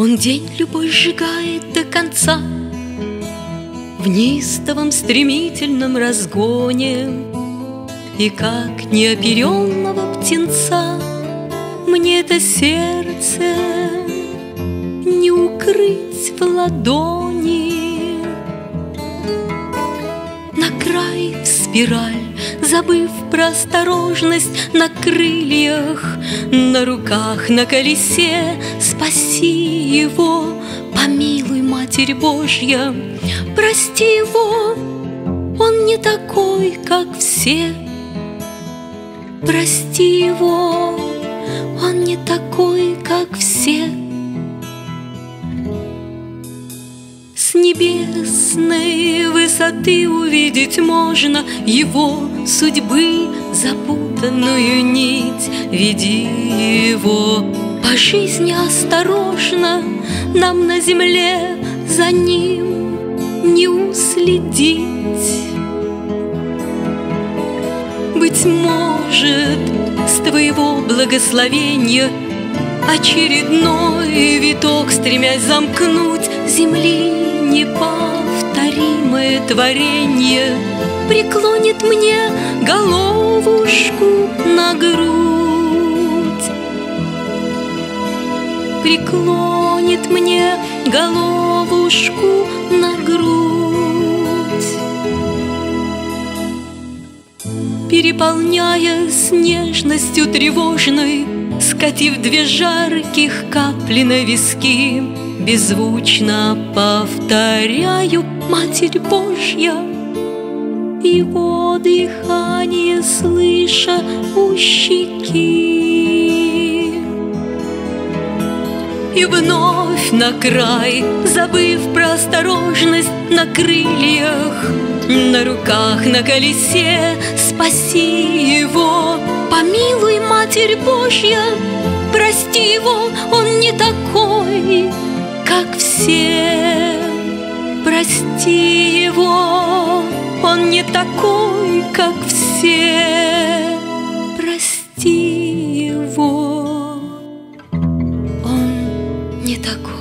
Он день любой сжигает до конца В неистовом стремительном разгоне И как неоперенного птенца Мне это сердце не укрыть в ладони. На край в спираль Забыв про осторожность на крыльях, На руках, на колесе, спаси его, Помилуй, Матерь Божья, прости его, Он не такой, как все. Прости его, он не такой, как все. С небесной высоты увидеть можно Его судьбы запутанную нить. Веди его по жизни осторожно, Нам на земле за ним не уследить. Быть может, с твоего благословения Очередной виток, стремясь замкнуть земли неповторимое творение Преклонит мне головушку на грудь. Преклонит мне головушку на грудь. Переполняя с нежностью тревожной Скатив две жарких капли на виски Беззвучно повторяю, Матерь Божья, Его дыхание слыша у щеки. И вновь на край, забыв про осторожность на крыльях, На руках, на колесе, спаси его, Помилуй, Матерь Божья, прости его, он не такой, как все. Прости его, он не такой, как все. Прости его, он не такой.